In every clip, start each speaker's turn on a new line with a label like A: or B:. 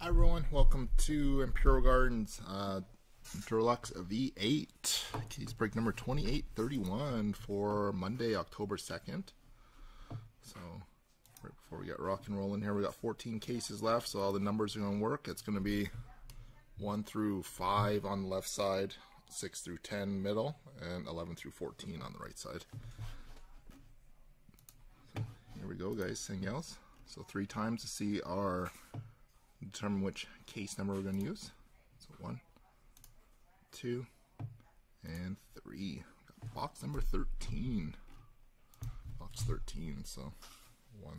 A: Hi everyone, welcome to Imperial Gardens uh, Duralux V8 case break number 2831 for Monday, October 2nd. So, right before we get rock and rolling here, we got 14 cases left, so all the numbers are going to work. It's going to be 1 through 5 on the left side, 6 through 10 middle, and 11 through 14 on the right side. So, here we go guys and gals. So three times to see our determine which case number we're going to use. So one, two, and three. Box number 13. Box 13, so 1,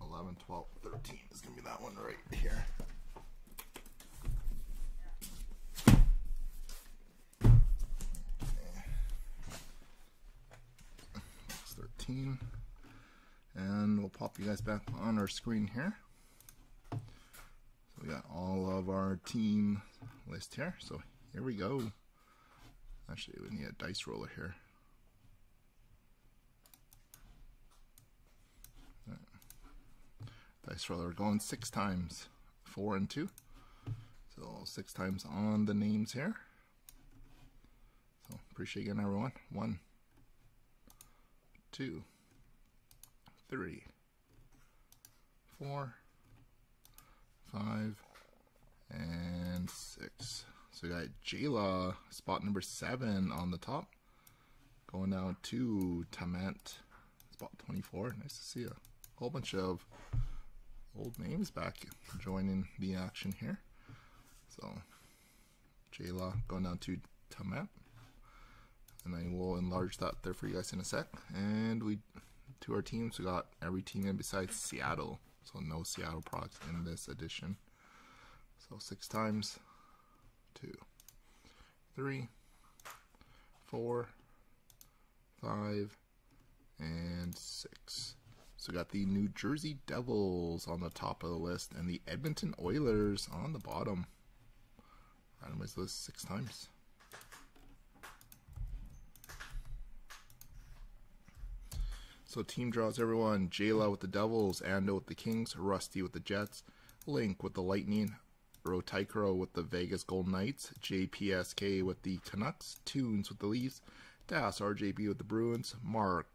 A: 11, 12, 13 is going to be that one right here. Box 13. And we'll pop you guys back on our screen here. All of our team list here. So here we go. Actually, we need a dice roller here. Dice roller going six times, four and two. So six times on the names here. So appreciate again everyone. One, two, three, four, five, and six. So we got Jayla, spot number seven on the top. Going down to Tament, spot 24. Nice to see a whole bunch of old names back joining the action here. So Jayla going down to Tament. And I will enlarge that there for you guys in a sec. And we to our teams, we got every team in besides Seattle. So no Seattle products in this edition. So six times, two, three, four, five, and six. So got the New Jersey Devils on the top of the list and the Edmonton Oilers on the bottom. Randomized list six times. So team draws everyone. Jayla with the Devils, Ando with the Kings, Rusty with the Jets, Link with the Lightning, Rotaikro with the Vegas Golden Knights, JPSK with the Canucks, Tunes with the Leafs, Das RJB with the Bruins, Mark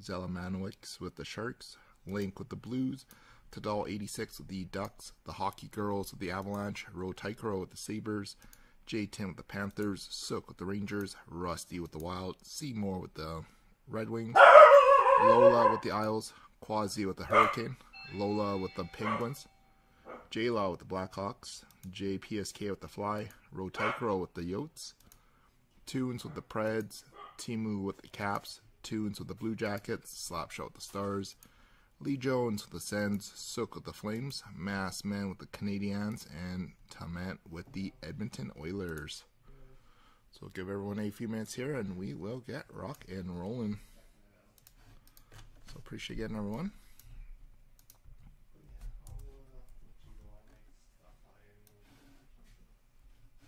A: Zelamanowicz with the Sharks, Link with the Blues, Tadal 86 with the Ducks, the Hockey Girls with the Avalanche, Rotaikro with the Sabres, J Tim with the Panthers, Sook with the Rangers, Rusty with the Wild, Seymour with the Red Wings. Lola with the Isles, Quasi with the Hurricane, Lola with the Penguins, J-Law with the Blackhawks, JPSK with the Fly, Rotaikro with the Yotes, Tunes with the Preds, Timu with the Caps, Tunes with the Blue Jackets, Slapshot with the Stars, Lee Jones with the Sens, Sook with the Flames, Mass Man with the Canadiens, and Tamant with the Edmonton Oilers. So give everyone a few minutes here and we will get rock and rolling. So appreciate getting everyone.